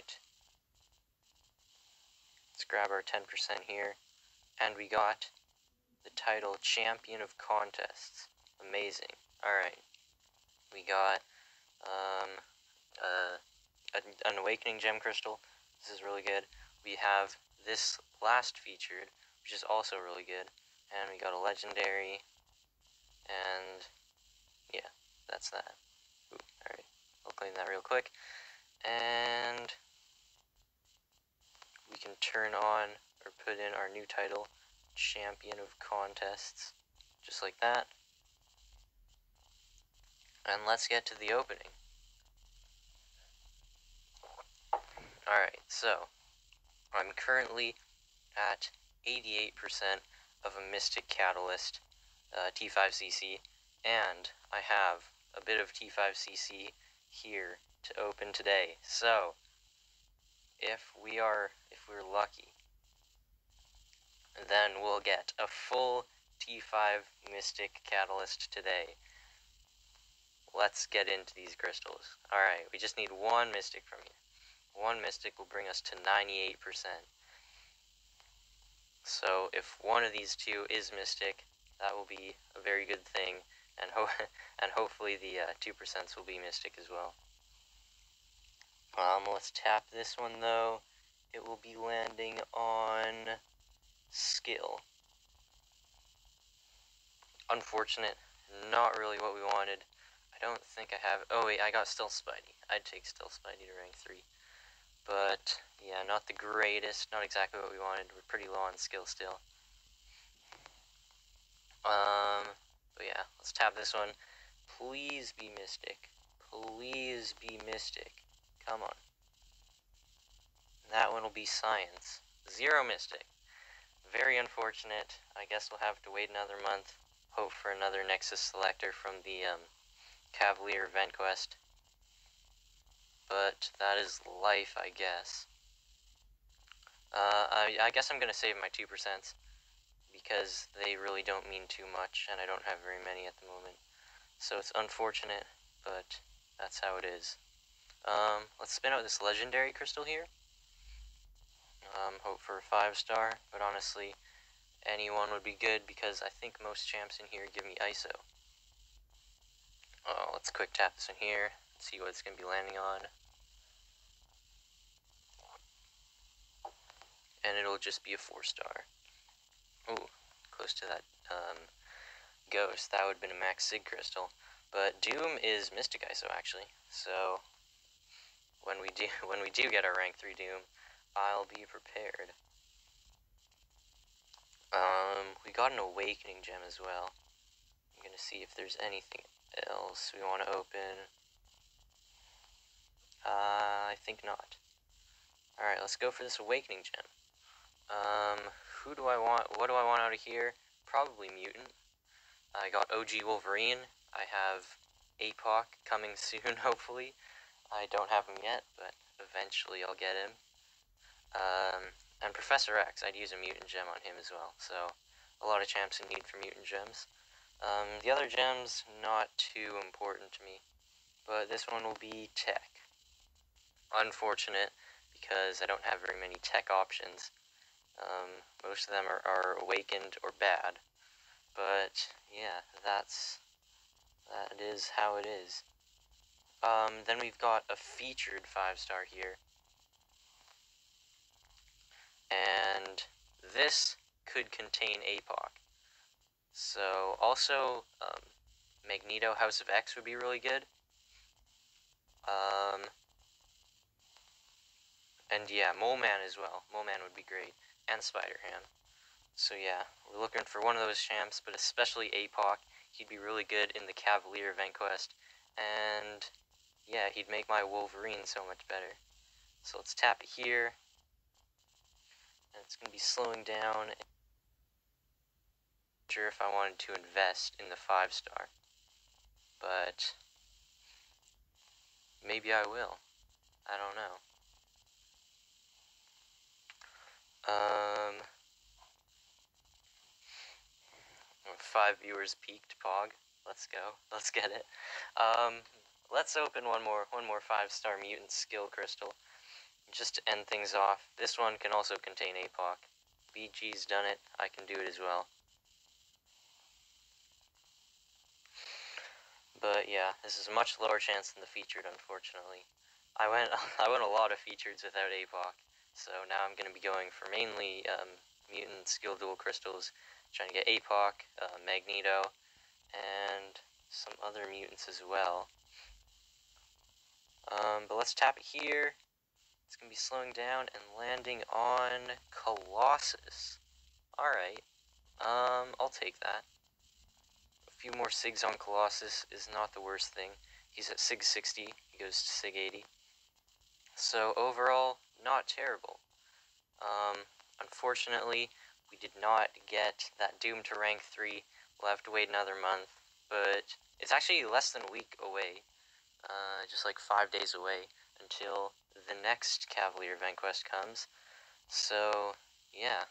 Alright. Let's grab our 10% here. And we got the title Champion of Contests. Amazing. Alright. We got um, uh, an Awakening Gem Crystal. This is really good. We have this last featured, which is also really good. And we got a Legendary. And yeah, that's that. Alright, I'll clean that real quick. And we can turn on or put in our new title, Champion of Contests, just like that. And let's get to the opening. Alright, so, I'm currently at 88% of a Mystic Catalyst uh, T5CC, and I have a bit of T5CC here to open today. So, if we are, if we're lucky, then we'll get a full T5 Mystic Catalyst today. Let's get into these crystals. Alright, we just need one Mystic from you. One Mystic will bring us to 98%. So if one of these two is Mystic, that will be a very good thing, and, ho and hopefully the uh, 2% will be Mystic as well. Um, let's tap this one though. It will be landing on skill. Unfortunate, not really what we wanted. I don't think I have, oh wait, I got Stealth Spidey. I'd take Stealth Spidey to rank 3. But, yeah, not the greatest, not exactly what we wanted. We're pretty low on skill still. Um, but yeah, let's tap this one. Please be Mystic. Please be Mystic. Come on. That one will be Science. Zero Mystic. Very unfortunate. I guess we'll have to wait another month. Hope for another Nexus Selector from the um, Cavalier Event Quest. But that is life, I guess. Uh, I, I guess I'm going to save my 2% because they really don't mean too much and I don't have very many at the moment. So it's unfortunate, but that's how it is. Um, let's spin out this legendary crystal here. Um, hope for a 5 star, but honestly, anyone would be good because I think most champs in here give me ISO. Oh, let's quick tap this in here, see what it's going to be landing on. And it'll just be a 4 star. Ooh, close to that um, ghost. That would have been a max sig crystal. But Doom is Mystic ISO actually. So when we do when we do get our rank 3 Doom, I'll be prepared. Um, we got an Awakening gem as well. I'm gonna see if there's anything else we want to open. Uh, I think not. Alright, let's go for this Awakening gem. Um, who do I want? What do I want out of here? Probably Mutant. I got OG Wolverine. I have APOC coming soon, hopefully. I don't have him yet, but eventually I'll get him. Um, and Professor X, I'd use a mutant gem on him as well, so a lot of champs in need for mutant gems. Um, the other gems, not too important to me, but this one will be tech. Unfortunate, because I don't have very many tech options. Um, most of them are, are awakened or bad, but yeah, that's, that is how it is. Um, then we've got a featured five star here. And this could contain APOC. So, also, um, Magneto House of X would be really good. Um, and yeah, Mole Man as well. Mole Man would be great. And Spider-Ham. So yeah, we're looking for one of those champs, but especially APOC. He'd be really good in the Cavalier event quest. And yeah, he'd make my Wolverine so much better. So let's tap it here. And it's going to be slowing down. Not sure if I wanted to invest in the 5 star. But maybe I will. I don't know. Um, five viewers peaked. Pog. Let's go. Let's get it. Um, let's open one more one more five star mutant skill crystal just to end things off, this one can also contain APOC. BG's done it, I can do it as well. But yeah, this is a much lower chance than the featured, unfortunately. I went I went a lot of features without APOC, so now I'm going to be going for mainly um, mutant skill dual crystals, trying to get APOC, uh, Magneto, and some other mutants as well. Um, but let's tap it here. It's going to be slowing down and landing on Colossus. Alright. Um, I'll take that. A few more SIGs on Colossus is not the worst thing. He's at SIG 60. He goes to SIG 80. So overall, not terrible. Um, unfortunately, we did not get that Doom to rank 3. We'll have to wait another month. But it's actually less than a week away uh, just like five days away until the next Cavalier Event Quest comes. So, yeah.